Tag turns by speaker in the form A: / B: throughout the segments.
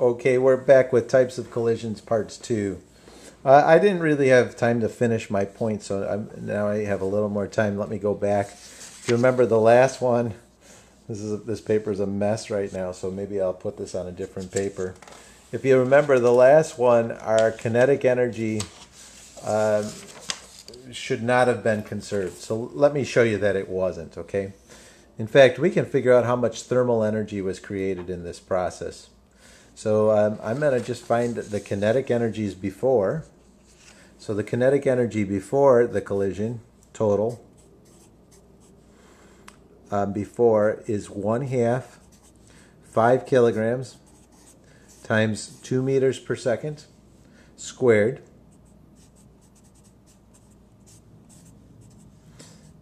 A: Okay, we're back with types of collisions, parts two. Uh, I didn't really have time to finish my point, so I'm, now I have a little more time. Let me go back. If you remember the last one, this is this paper is a mess right now, so maybe I'll put this on a different paper. If you remember the last one, our kinetic energy uh, should not have been conserved. So let me show you that it wasn't, okay? In fact, we can figure out how much thermal energy was created in this process. So um, I'm going to just find the kinetic energies before. So the kinetic energy before the collision, total, um, before is 1 half 5 kilograms times 2 meters per second squared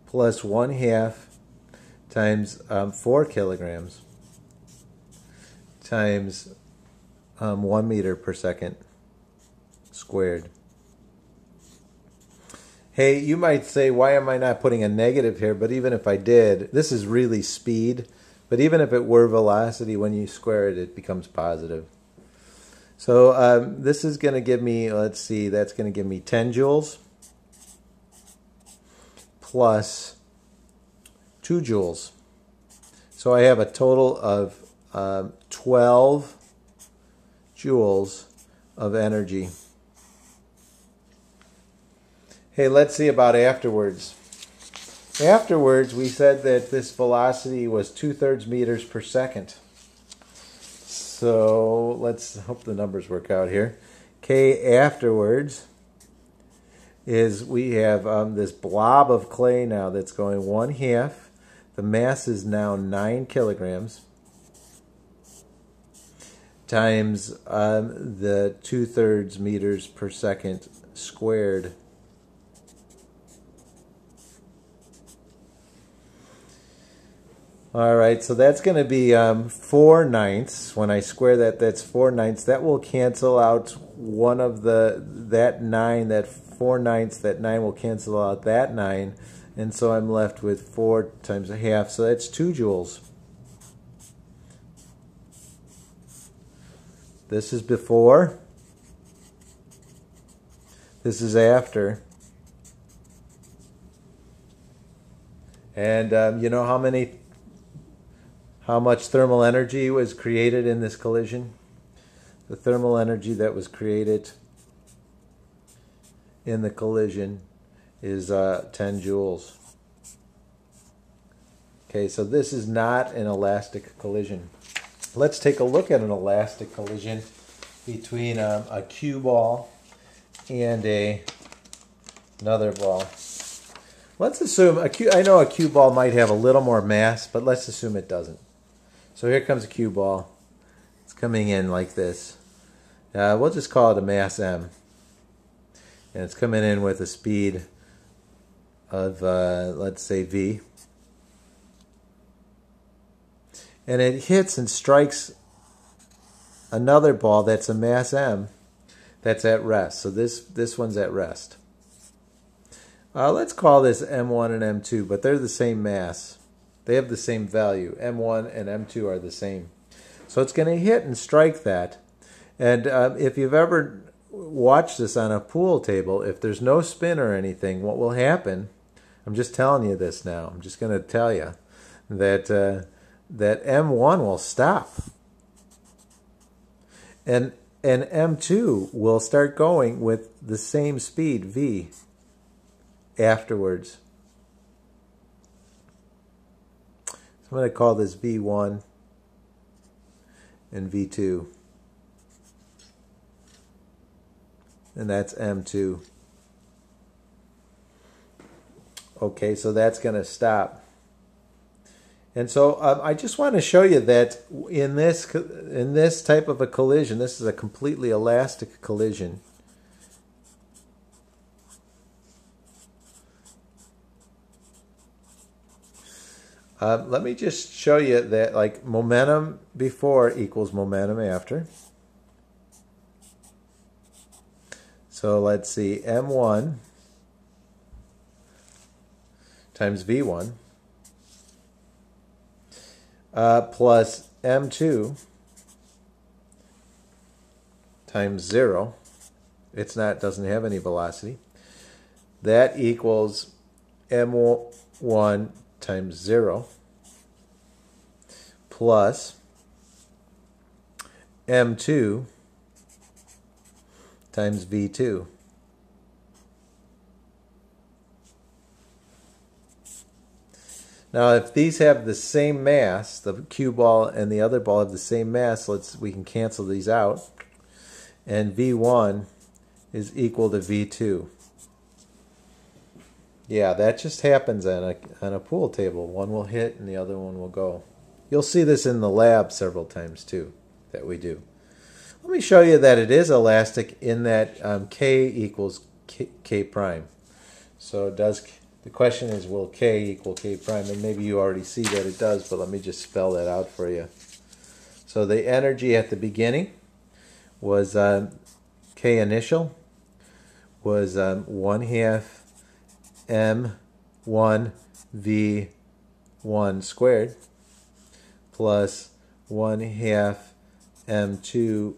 A: plus 1 half times um, 4 kilograms times um, 1 meter per second squared. Hey, you might say, why am I not putting a negative here? But even if I did, this is really speed. But even if it were velocity, when you square it, it becomes positive. So um, this is going to give me, let's see, that's going to give me 10 joules plus 2 joules. So I have a total of um, 12 joules of energy. Hey, let's see about afterwards. Afterwards, we said that this velocity was two-thirds meters per second. So let's hope the numbers work out here. K afterwards is we have um, this blob of clay now that's going one half the mass is now 9 kilograms times um, the two-thirds meters per second squared. All right, so that's going to be um, 4 ninths. When I square that, that's 4 ninths. That will cancel out one of the, that 9, that 4 ninths, that 9 will cancel out that 9 and so I'm left with 4 times a half, so that's 2 joules. This is before. This is after. And um, you know how many, how much thermal energy was created in this collision? The thermal energy that was created in the collision is uh, 10 joules. Okay, so this is not an elastic collision. Let's take a look at an elastic collision between um, a cue ball and a another ball. Let's assume a cue, I know a cue ball might have a little more mass, but let's assume it doesn't. So here comes a cue ball. It's coming in like this. Uh, we'll just call it a mass m. And it's coming in with a speed of, uh, let's say, V. And it hits and strikes another ball that's a mass M that's at rest. So this, this one's at rest. Uh, let's call this M1 and M2, but they're the same mass. They have the same value. M1 and M2 are the same. So it's going to hit and strike that. And uh, if you've ever watched this on a pool table, if there's no spin or anything, what will happen I'm just telling you this now. I'm just going to tell you that uh, that M1 will stop, and and M2 will start going with the same speed V afterwards. So I'm going to call this V1 and V2. And that's M2. Okay, so that's going to stop. And so um, I just want to show you that in this in this type of a collision, this is a completely elastic collision. Uh, let me just show you that like momentum before equals momentum after. So let's see, M1 times V1 uh, plus M2 times 0. It's not doesn't have any velocity. That equals m1 times 0 plus m2 times v2. Now, if these have the same mass, the cue ball and the other ball have the same mass, let's we can cancel these out. And V1 is equal to V2. Yeah, that just happens on a, on a pool table. One will hit and the other one will go. You'll see this in the lab several times too, that we do. Let me show you that it is elastic in that um, K equals K, K prime. So it does the question is, will k equal k prime? And maybe you already see that it does, but let me just spell that out for you. So the energy at the beginning was um, k initial was um, 1 half m1 v1 squared plus 1 half m2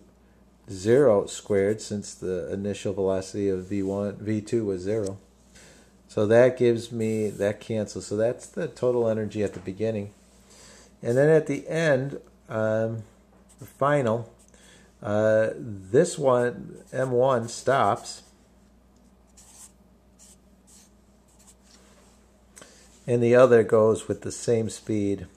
A: 0 squared since the initial velocity of v1 v2 was 0 so that gives me, that cancels. So that's the total energy at the beginning. And then at the end, um, the final, uh, this one, M1, stops. And the other goes with the same speed.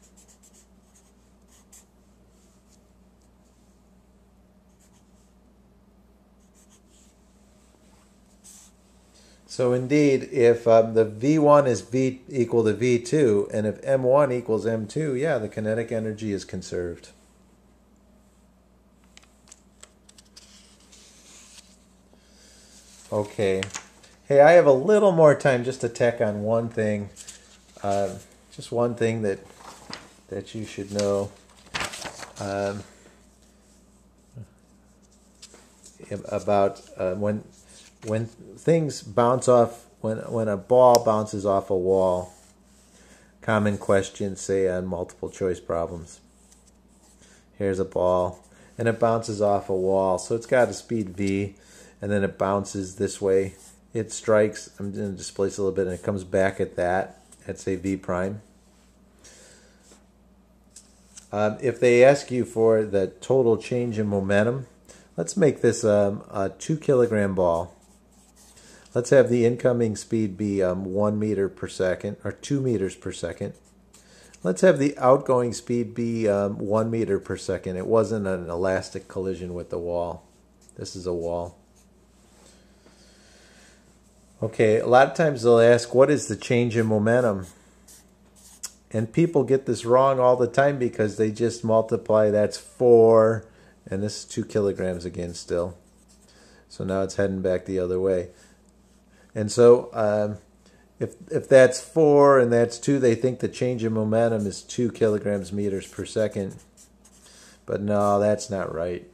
A: So indeed, if um, the V1 is V equal to V2, and if M1 equals M2, yeah, the kinetic energy is conserved. Okay. Hey, I have a little more time just to tack on one thing. Uh, just one thing that that you should know. Um, about uh, when when things bounce off, when when a ball bounces off a wall, common questions say on multiple choice problems. Here's a ball, and it bounces off a wall, so it's got a speed v, and then it bounces this way. It strikes. I'm going to displace a little bit, and it comes back at that at say v prime. Um, if they ask you for the total change in momentum, let's make this um, a two kilogram ball. Let's have the incoming speed be um, 1 meter per second, or 2 meters per second. Let's have the outgoing speed be um, 1 meter per second. It wasn't an elastic collision with the wall. This is a wall. Okay, a lot of times they'll ask, what is the change in momentum? And people get this wrong all the time because they just multiply, that's 4, and this is 2 kilograms again still. So now it's heading back the other way. And so um, if, if that's four and that's two, they think the change in momentum is two kilograms meters per second. But no, that's not right.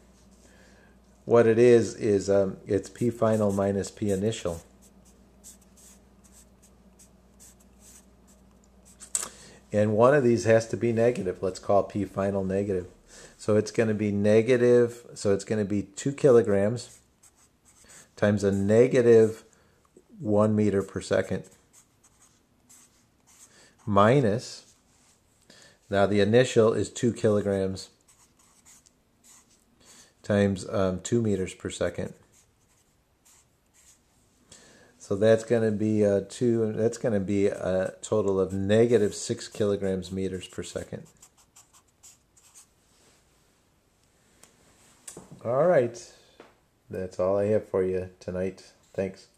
A: What it is, is um, it's P final minus P initial. And one of these has to be negative. Let's call P final negative. So it's going to be negative, so it's going to be 2 kilograms times a negative 1 meter per second minus, now the initial is 2 kilograms times um, 2 meters per second. So that's going to be a two. That's going to be a total of negative six kilograms meters per second. All right, that's all I have for you tonight. Thanks.